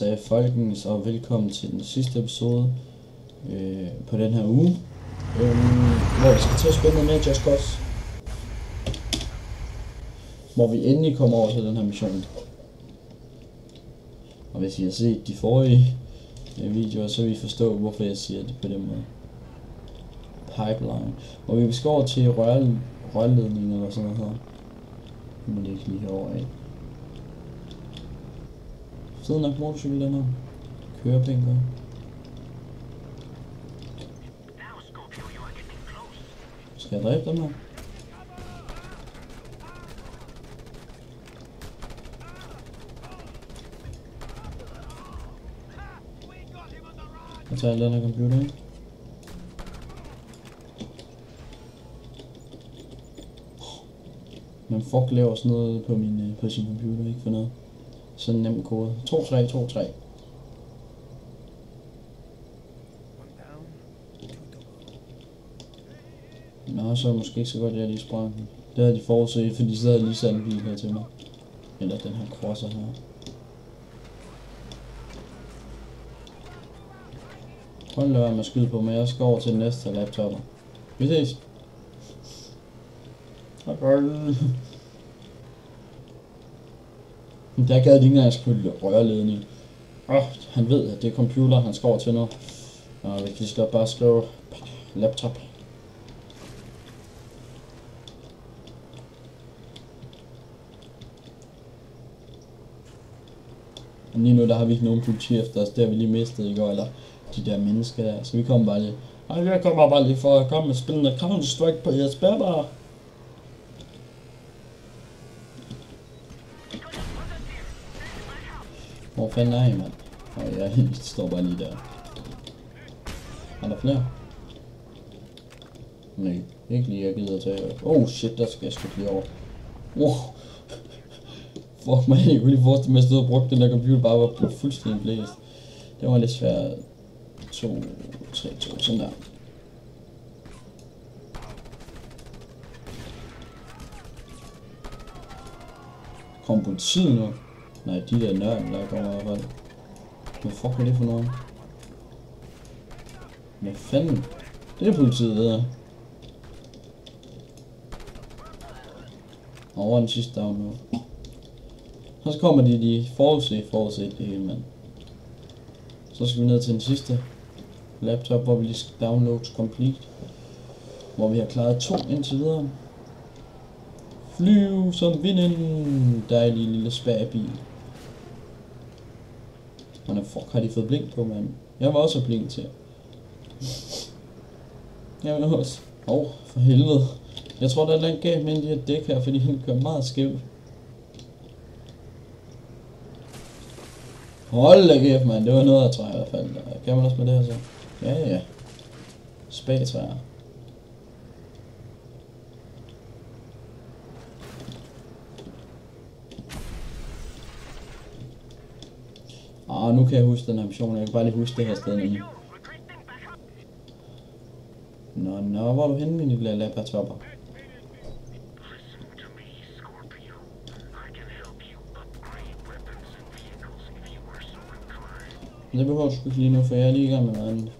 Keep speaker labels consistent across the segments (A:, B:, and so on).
A: Så folkens, og velkommen til den sidste episode øh, på den her uge, øh, hvor vi skal til at spille noget mere Just Cause. Hvor vi endelig kommer over til den her mission. Og hvis I har set de forrige øh, videoer, så vil I forstå, hvorfor jeg siger det på den måde. Pipeline. Og vi skal over til rør, rørledningen eller sådan noget her. Men det er ikke lige herovre af. Fed nok motorcykel den her. Kører pænt godt. Skal jeg dræbe dem her? Jeg tager den her computer, ikke? Men fuck laver sådan noget på, min, øh, på sin computer, ikke for noget. Sådan en nem kode. 2, 3, 2, 3. Nå, så er det måske ikke så godt, at jeg lige sprang den. Det havde de forudset, fordi så havde lige sat en bil her til mig. Eller den her crosser her. Prøv at lade være med at skyde på mig. Jeg skal over til den næste laptop. Vi ses. Hej, Men Der gad lige, ikke engang skulle rørledning. Åh, oh, han ved, at det er computer, han skår til nu. Og vi kan lige så bare skrive laptop. Og lige nu, der har vi ikke nogen politi efter os. Det har vi lige mistet i går, eller de der mennesker der. Så vi kommer bare lige. Ej, jeg kommer bare lige for at komme og spille noget Counter-Strike på jeres bærbare. Hvor fanden er I, mand? Og jeg står bare lige der. Er der flere? Nej, ikke lige, jeg gider at tage. Oh shit, der skal jeg sgu lige over. Wow. Fuck mig, jeg kunne lige forestille mig, at jeg stod og brugte den der computer, bare var fuldstændig blæst. Det var lidt svært. 2, 3, 2, sådan der. Kom politiet nu? Nej, de der nørden, der kommer i hvert fald. Hvad fuck er det for noget? Hvad fanden? Det er politiet, det der. Over den sidste dag nu. Og så kommer de, de forudset, forudset det hele, mand. Så skal vi ned til den sidste laptop, hvor vi lige skal downloads complete. Hvor vi har klaret to indtil videre. Flyv som vinden. Dejlig lille spærbil. Hvordan fuck har de fået blink på, mand? Jeg var også blink til. Jeg vil også. Åh, oh, for helvede. Jeg tror, der er langt galt med de her dæk her, fordi den kører meget skævt. Hold da kæft, mand. Det var noget at træde i hvert fald. Kan man også med det her så? Ja, ja. Spagtræer. Og nu kan jeg huske den her mission. Jeg kan bare lige huske det her sted nu. Nå, nå, hvor er du henne, min lille laptopper? Det behøver du sgu ikke lige nu, for jeg er lige i gang med noget andet.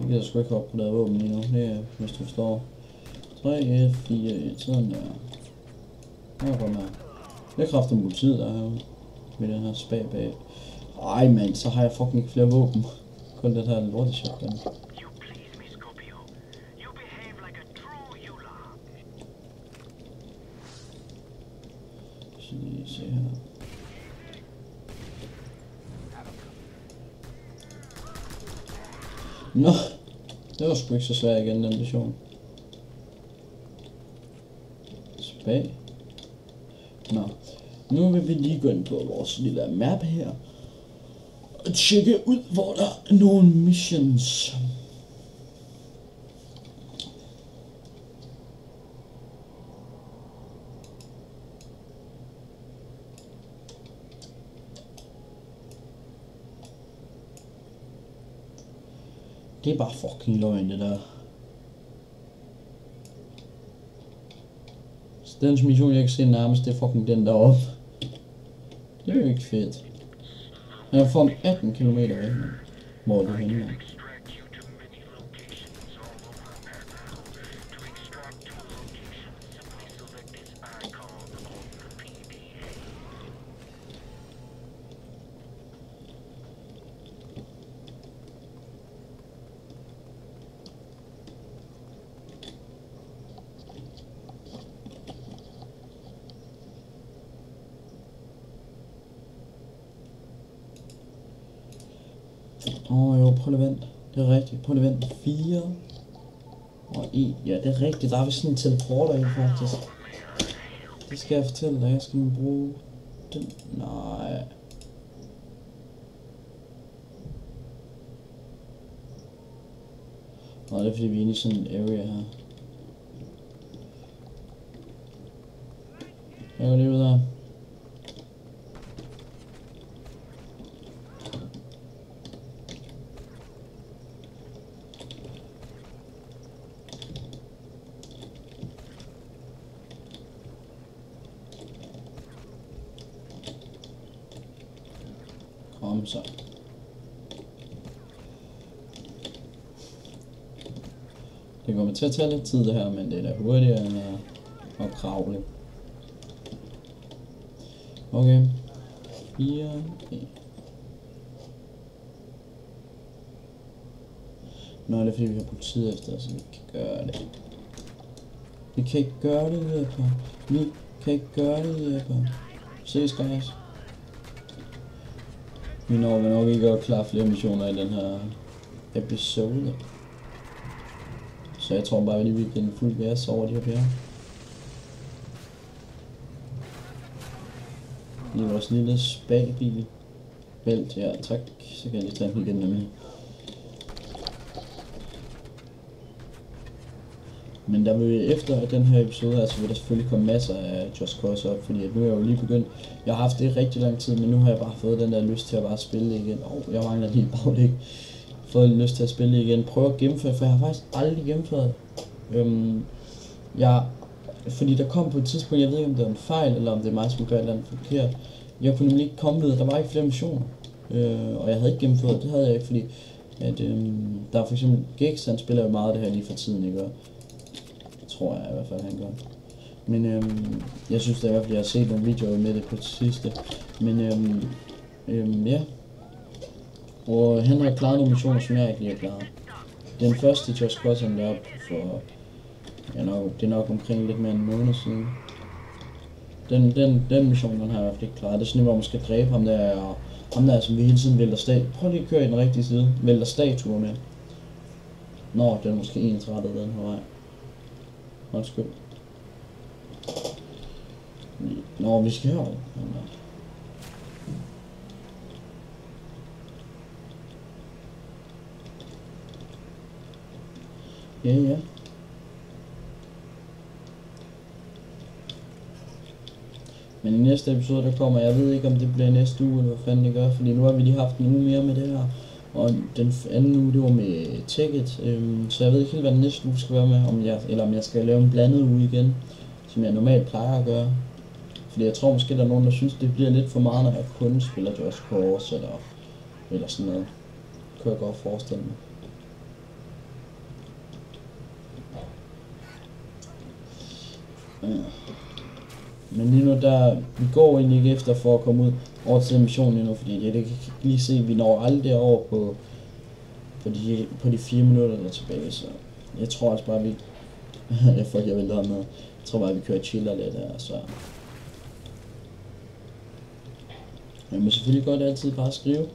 A: Jeg gider sgu ikke op på det våben lige nu, det er, hvis du forstår. 3, F, 4, 1, sådan der. Her kommer jeg. Det er kraftigt politiet, der er herude. Med den her spag bag. Ej mand, så har jeg fucking ikke flere våben. Kun den her lorte shotgun. Se her. Nå, det var sgu ikke så svært igen, den mission. Spag. Nu vil vi lige gå ind på vores lille map her. Og tjekke ud, hvor der er nogle missions. Det er bare fucking løgn, det der. Så den mission, jeg kan se nærmest, det er fucking den deroppe. Det er jo ikke fedt. Han er fra 18 km væk, mand. Hvor er du henne, mand? Åh oh, jo, prøv lige vent. Det er rigtigt. Prøv lige vent. 4 og 1. Ja, det er rigtigt. Der er vi sådan en teleporter i faktisk. Det skal jeg fortælle dig. Jeg skal bruge den. Nej. Nå, det er fordi vi er inde i sådan en area her. Jeg går lige ud af. Om sig. Det kommer til at tage lidt tid det her, men det er da hurtigere end at, at kravle. Okay. 4, 1. Nå, det er fordi vi har politiet efter så vi kan gøre det. Vi kan ikke gøre det, Jeppe. Vi kan ikke gøre det, Jeppe. Ses, guys. Vi når vi nok ikke at klare flere missioner i den her episode. Så jeg tror bare, at vi vil give en fuld gas over de her bjerge. I vores lille spagbil. Bælt, ja tak. Så kan jeg lige tage den igen nemlig. Men der vil efter den her episode, altså vil der selvfølgelig komme masser af Just Cause op, fordi nu er jeg jo lige begyndt, jeg har haft det rigtig lang tid, men nu har jeg bare fået den der lyst til at bare spille det igen. Åh, oh, jeg mangler lige et baglæg. Fået lyst til at spille det igen. Prøve at gennemføre, for jeg har faktisk aldrig gennemført. Øhm, jeg, fordi der kom på et tidspunkt, jeg ved ikke om det var en fejl, eller om det er mig, som gør et eller andet forkert. Jeg kunne nemlig ikke komme videre, der var ikke flere missioner. Øh, og jeg havde ikke gennemført, det havde jeg ikke, fordi at, øhm, der er for eksempel Gex, han spiller jo meget af det her lige for tiden, ikke? Tror jeg i hvert fald, han gør. Men øhm, jeg synes da i hvert fald, jeg har set nogle videoer med det på det sidste. Men øhm, øhm, ja. Og han har nogle missioner, som jeg ikke lige har klaret. Den første Just Cause, han for, ja, nok, det er nok omkring lidt mere end en måned siden. Den, den, den mission, den har jeg i hvert fald ikke klaret. Det er sådan, hvor man skal dræbe ham der, og ham der, som vi hele tiden vælter stat. Prøv lige at køre i den rigtige side. Vælter statuer med. Nå, den er måske ensrettet den her vej. Undskyld. Nå, vi skal herover. Ja, ja. Men i næste episode, der kommer, jeg ved ikke om det bliver næste uge, eller hvad fanden det gør, fordi nu har vi lige haft en uge mere med det her. Og den anden uge, det var med Ticket, øhm, så jeg ved ikke helt, hvad den næste uge skal være med, om jeg, eller om jeg skal lave en blandet uge igen, som jeg normalt plejer at gøre. Fordi jeg tror måske, der er nogen, der synes, det bliver lidt for meget, når jeg kun spiller Just Cause, eller, eller sådan noget. Det kan jeg godt forestille mig. Ja. Men lige nu, der, vi går egentlig ikke efter for at komme ud over til den mission endnu, fordi det, kan lige se, at vi når aldrig over på, på, de, på de fire minutter der er tilbage, så jeg tror også bare, at vi... jeg får jeg vil med. Jeg tror bare, at vi kører chiller lidt her, så... Men må selvfølgelig godt altid bare skrive,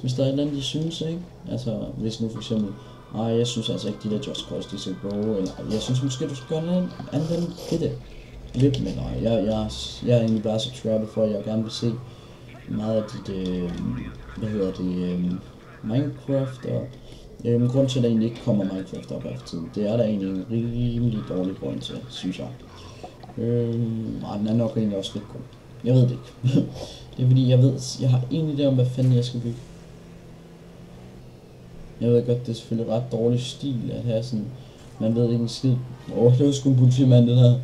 A: hvis der er et eller andet, de synes, ikke? Altså, hvis nu for eksempel, nej, jeg synes altså ikke, de der Just Cause, de skal bruge, eller jeg synes måske, du skal gøre noget andet end det lidt, men nej, jeg, jeg, jeg er egentlig bare så trappet for, at jeg gerne vil se meget af dit, øh, hvad hedder det, øh, Minecraft, og øh, grund til, at der egentlig ikke kommer Minecraft op efter tiden, det er der egentlig en rimelig dårlig grund til, synes jeg. Øh, og den er nok egentlig også lidt god. Jeg ved det ikke. det er fordi, jeg ved, jeg har egentlig idé om, hvad fanden jeg skal bygge. Jeg ved godt, det er selvfølgelig ret dårlig stil at have sådan, man ved ikke en skid. Åh, oh, det var sgu en politimand, det der.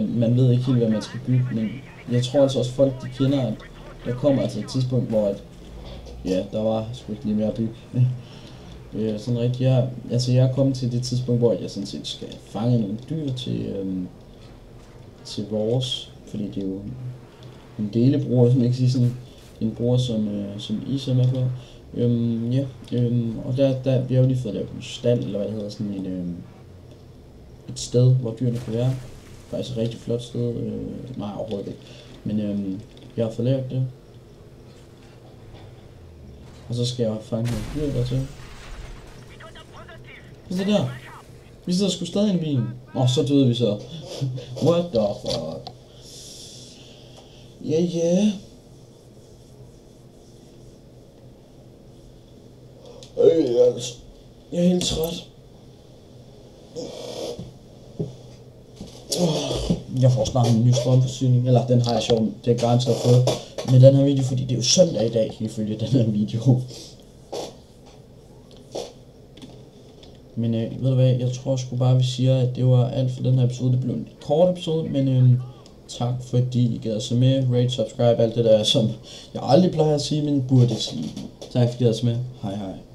A: Uh, man ved ikke helt, hvad man skal bygge, men jeg tror altså også folk, de kender, at der kom altså et tidspunkt, hvor at ja, der var sgu ikke lige mere at bygge. øh, sådan rigtig, jeg, altså jeg er kommet til det tidspunkt, hvor jeg sådan set skal fange nogle dyr til, øhm, til vores, fordi det er jo en delebror, som ikke siger sådan en bror, som, øh, som I er med på. Øhm, ja, øhm, og der, der, vi har jo lige fået lavet en stald, eller hvad det hedder, sådan en, øhm, et sted, hvor dyrene kan være. Faktisk et rigtig flot sted. Øh, nej, overhovedet ikke. Men øhm, jeg har forlært det. Og så skal jeg fange nogle dyr der til. Hvad er det der? Vi sidder sgu stadig i en bil. Åh, oh, så døde vi så. What the fuck? Ja, yeah, ja. Yeah. Øh, jeg, er- altså- jeg er helt træt. Jeg får snart en ny strømforsyning, eller den har jeg sjovt, det er garanteret fået med den her video, fordi det er jo søndag i dag, ifølge den her video. Men øh, ved du hvad, jeg tror sgu bare, vi siger, at det var alt for den her episode. Det blev en kort episode, men øh, tak fordi I gad så med. Rate, subscribe, alt det der, som jeg aldrig plejer at sige, men burde sige. Tak fordi I gad at med. Hej hej.